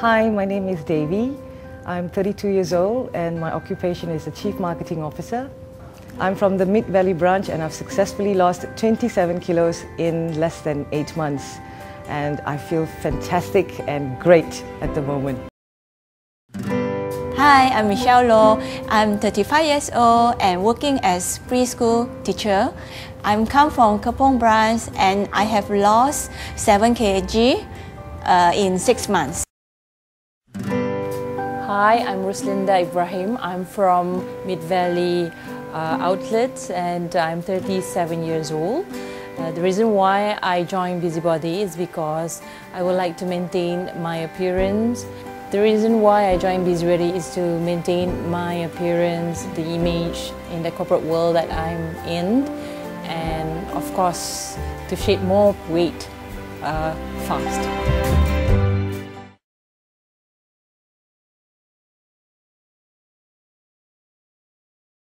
Hi, my name is Devi. I'm 32 years old and my occupation is a Chief Marketing Officer. I'm from the Mid Valley branch and I've successfully lost 27 kilos in less than 8 months. And I feel fantastic and great at the moment. Hi, I'm Michelle Law. I'm 35 years old and working as preschool teacher. I'm come from Kepong branch and I have lost 7 kg uh, in 6 months. Hi, I'm Ruslinda Ibrahim. I'm from Mid Valley uh, Outlet and I'm 37 years old. Uh, the reason why I joined Bizzybody is because I would like to maintain my appearance. The reason why I joined Bizzybody is to maintain my appearance, the image in the corporate world that I'm in, and of course to shed more weight uh, fast.